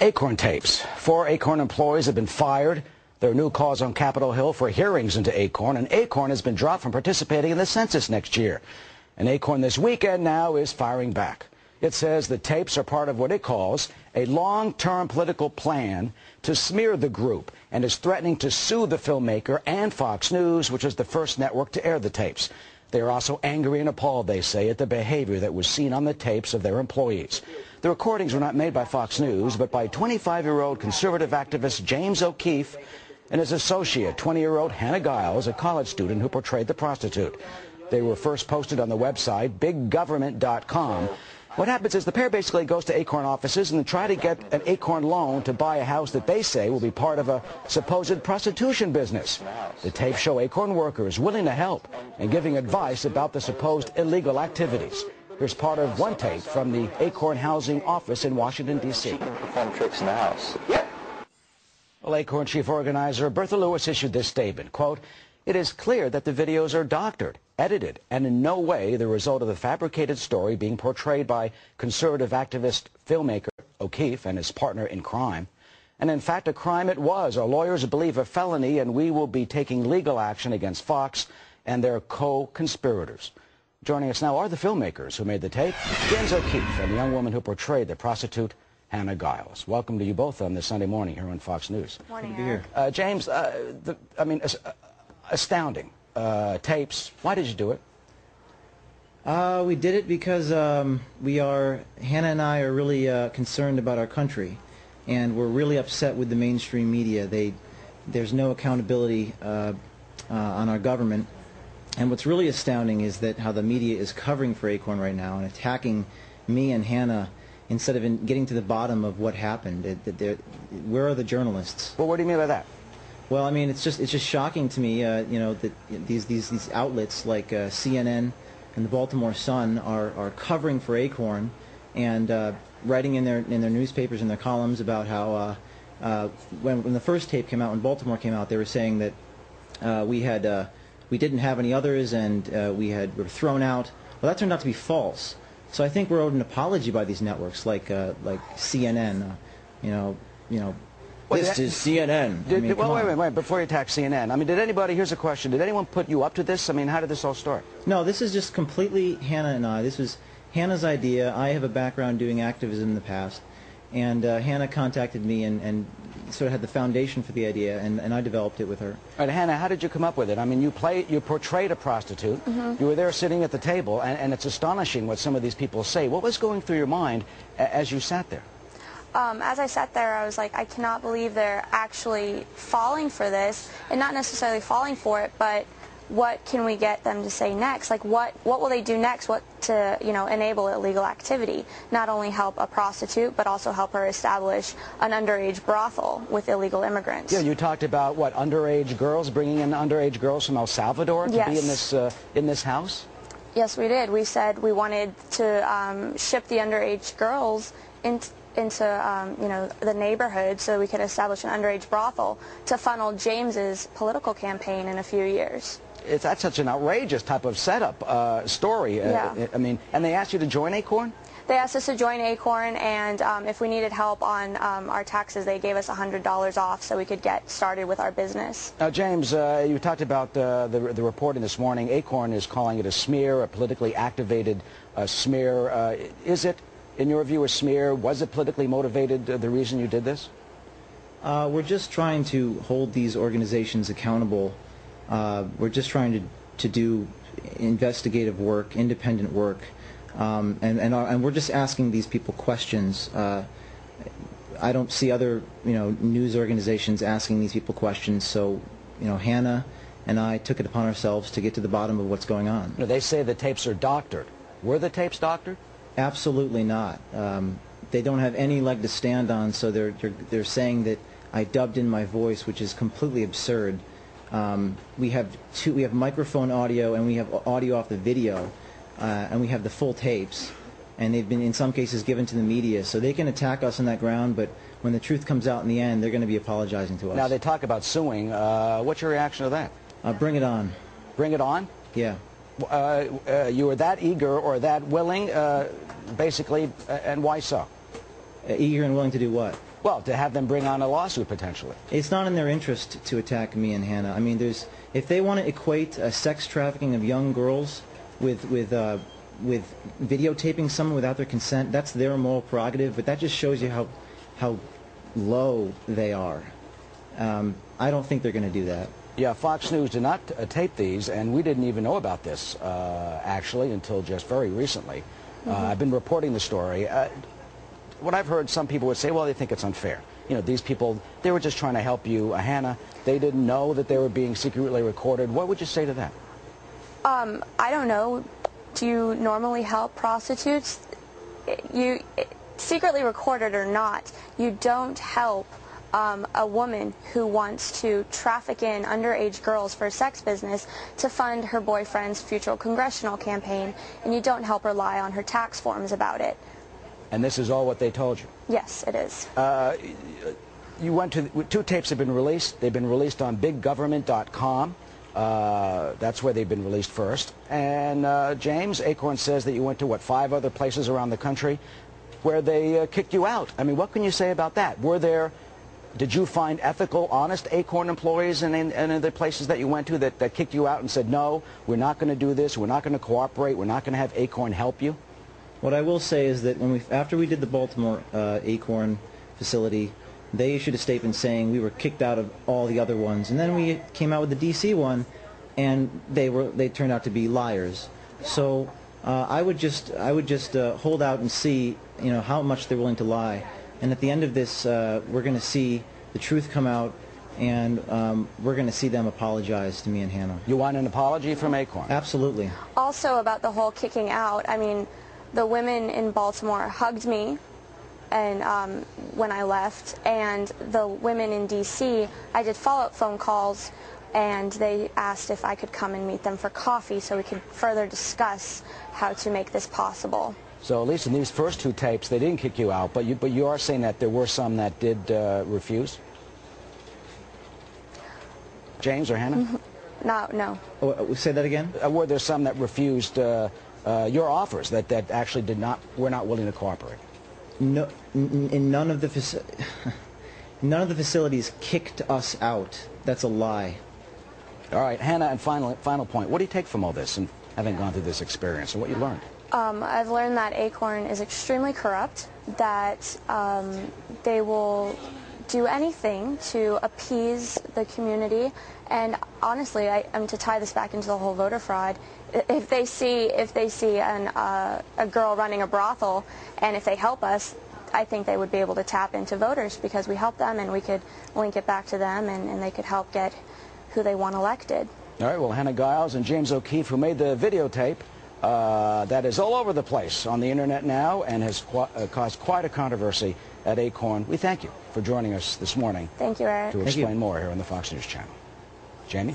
Acorn tapes. Four Acorn employees have been fired. There are new calls on Capitol Hill for hearings into Acorn, and Acorn has been dropped from participating in the census next year. And Acorn this weekend now is firing back. It says the tapes are part of what it calls a long-term political plan to smear the group and is threatening to sue the filmmaker and Fox News, which is the first network to air the tapes. They are also angry and appalled, they say, at the behavior that was seen on the tapes of their employees. The recordings were not made by Fox News, but by 25-year-old conservative activist James O'Keefe and his associate, 20-year-old Hannah Giles, a college student who portrayed the prostitute. They were first posted on the website biggovernment.com. What happens is the pair basically goes to Acorn offices and try to get an Acorn loan to buy a house that they say will be part of a supposed prostitution business. The tapes show Acorn workers willing to help and giving advice about the supposed illegal activities. Here's part of one tape from the Acorn Housing Office in Washington, D.C. Can perform tricks in the house. Well, Acorn chief organizer Bertha Lewis issued this statement, quote, it is clear that the videos are doctored, edited, and in no way the result of the fabricated story being portrayed by conservative activist filmmaker O'Keefe and his partner in crime. And in fact, a crime it was. Our lawyers believe a felony, and we will be taking legal action against Fox and their co-conspirators. Joining us now are the filmmakers who made the tape, James O'Keefe and the young woman who portrayed the prostitute, Hannah Giles. Welcome to you both on this Sunday morning here on Fox News. Morning, Good to be here. Uh, James, uh, the, I mean, uh, astounding. Uh, tapes. Why did you do it? Uh, we did it because um, we are, Hannah and I are really uh, concerned about our country, and we're really upset with the mainstream media. They, there's no accountability uh, uh, on our government, and what's really astounding is that how the media is covering for Acorn right now and attacking me and Hannah instead of in getting to the bottom of what happened. It- that Where are the journalists? Well, what do you mean by that? Well, I mean, it's just it's just shocking to me, uh, you know, that these these these outlets like uh, CNN and the Baltimore Sun are are covering for Acorn and uh, writing in their in their newspapers and their columns about how uh, uh, when when the first tape came out, when Baltimore came out, they were saying that uh, we had uh, we didn't have any others and uh, we had we were thrown out. Well, that turned out to be false. So I think we're owed an apology by these networks like uh, like CNN. Uh, you know, you know. Well, this that- is CNN. I Did, mean, well, wait, wait, wait. Before you attack CNN, I mean, did anybody? Here's a question: Did anyone put you up to this? I mean, how did this all start? No, this is just completely Hannah and I. This was Hannah's idea. I have a background doing activism in the past, and uh, Hannah contacted me and, and sort of had the foundation for the idea, and, and I developed it with her. All right, Hannah, how did you come up with it? I mean, you play, you portrayed a prostitute. You were there sitting at the table, and, and it's astonishing what some of these people say. What was going through your mind a- as you sat there? Um, as I sat there, I was like, I cannot believe they're actually falling for this, and not necessarily falling for it, but what can we get them to say next? Like, what what will they do next? What to you know enable illegal activity? Not only help a prostitute, but also help her establish an underage brothel with illegal immigrants. Yeah, you talked about what underage girls, bringing in underage girls from El Salvador to be in this uh, in this house. Yes, we did. We said we wanted to um, ship the underage girls in, into um, you know the neighborhood so we could establish an underage brothel to funnel James's political campaign in a few years. It's that's such an outrageous type of setup uh, story. Uh, I mean, and they asked you to join Acorn. They asked us to join Acorn, and um, if we needed help on um, our taxes, they gave us $100 off so we could get started with our business. Now, James, uh, you talked about uh, the, the reporting this morning. Acorn is calling it a smear, a politically activated uh, smear. Uh, is it, in your view, a smear? Was it politically motivated, uh, the reason you did this? Uh, we're just trying to hold these organizations accountable. Uh, we're just trying to, to do investigative work, independent work, um, and, and, our, and we're just asking these people questions. Uh, I don't see other you know news organizations asking these people questions, so you know Hannah and I took it upon ourselves to get to the bottom of what's going on. They say the tapes are doctored. Were the tapes doctored? Absolutely not. Um, they don't have any leg to stand on, so they're, they're, they're saying that I dubbed in my voice, which is completely absurd. Um, we have two, we have microphone audio and we have audio off the video, uh, and we have the full tapes, and they've been in some cases given to the media, so they can attack us on that ground, but when the truth comes out in the end, they're going to be apologizing to us. Now, they talk about suing. Uh, what's your reaction to that? uh, bring it on. Bring it on? Yeah. Uh, uh, you were that eager or that willing, uh, basically, uh, and why so? Eager and willing to do what? Well, to have them bring on a lawsuit potentially. It's not in their interest to attack me and Hannah. I mean, there's if they want to equate uh, sex trafficking of young girls with with uh, with videotaping someone without their consent, that's their moral prerogative. But that just shows you how how low they are. Um, I don't think they're going to do that. Yeah, Fox News did not uh, tape these, and we didn't even know about this, uh, actually, until just very recently. Uh, I've been reporting the story. What I've heard, some people would say, well, they think it's unfair. You know, these people, they were just trying to help you. Uh, Hannah, they didn't know that they were being secretly recorded. What would you say to that? Um, I don't know. Do you normally help prostitutes? You secretly recorded or not, you don't help um, a woman who wants to traffic in underage girls for a sex business to fund her boyfriend's future congressional campaign, and you don't help her lie on her tax forms about it. And this is all what they told you. Yes, it is. You went to, two tapes have been released. They've been released on biggovernment.com. Uh, that's where they've been released first. And uh, James Acorn says that you went to, what, five other places around the country where they uh, kicked you out. I mean, what can you say about that? Were there, did you find ethical, honest Acorn employees in, in, in the places that you went to that, that kicked you out and said, no, we're not going to do this, we're not going to cooperate, we're not going to have Acorn help you? What I will say is that when we, after we did the Baltimore uh, Acorn facility, they issued a statement saying we were kicked out of all the other ones, and then we came out with the DC one, and they were they turned out to be liars. So uh, I would just I would just uh, hold out and see you know how much they're willing to lie, and at the end of this, uh, we're going to see the truth come out, and um, we're going to see them apologize to me and Hannah. You want an apology from Acorn? Absolutely. Also about the whole kicking out, I mean, the women in Baltimore hugged me and um, when I left, and the women in D.C., I did follow-up phone calls, and they asked if I could come and meet them for coffee so we could further discuss how to make this possible. So at least in these first two tapes, they didn't kick you out, but you, but you are saying that there were some that did uh, refuse? James or Hannah? No, no. Oh, uh, say that again. Uh, were there some that refused uh, uh, your offers that, that actually did not were not willing to cooperate? No, in none of the none of the facilities kicked us out. That's a lie. All right, Hannah, and final final point. What do you take from all this and having gone through this experience and what you learned? Um, I've learned that Acorn is extremely corrupt, that um, they will do anything to appease the community. And honestly, I, um, to tie this back into the whole voter fraud, if they see if they see an, uh, a girl running a brothel, and if they help us, I think they would be able to tap into voters because we help them and we could link it back to them, and, and they could help get who they want elected. All right, well, Hannah Giles and James O'Keefe, who made the videotape, uh, that is all over the place on the internet now and has qu- uh, caused quite a controversy at Acorn. We thank you for joining us this morning Thank you, Eric. to Thank you. explain more here on the Fox News Channel. Jamie?